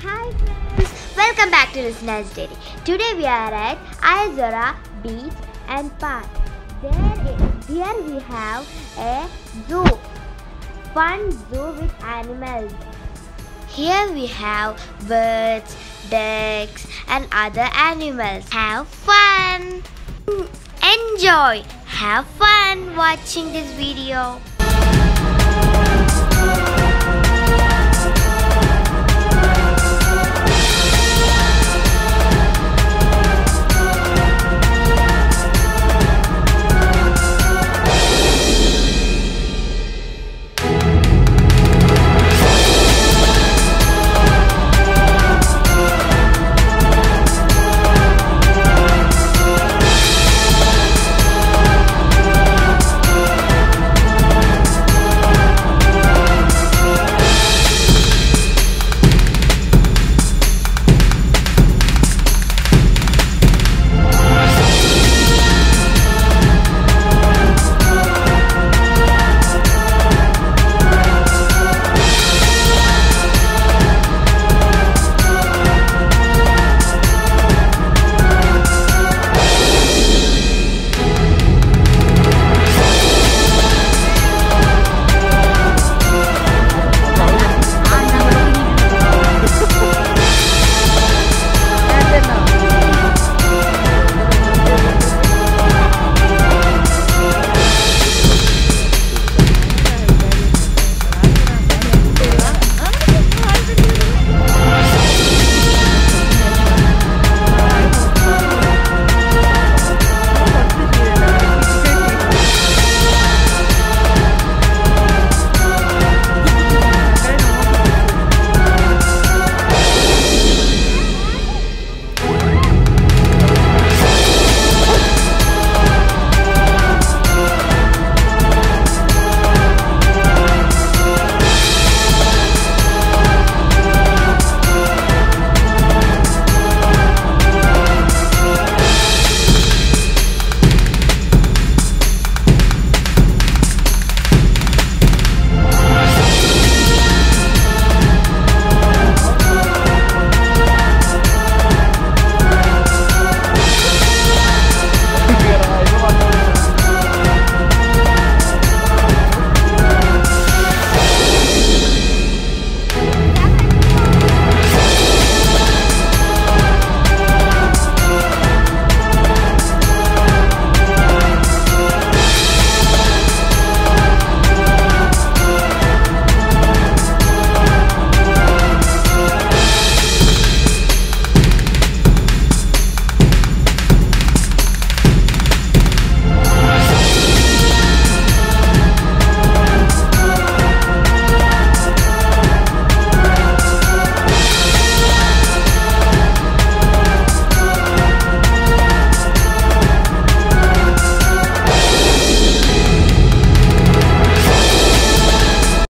Hi friends, welcome back to Listener's Daily. Today we are at Al Zorah Beach and Park. There, here we have a zoo, fun zoo with animals. Here we have birds, ducks and other animals. Have fun! Enjoy! Have fun watching this video.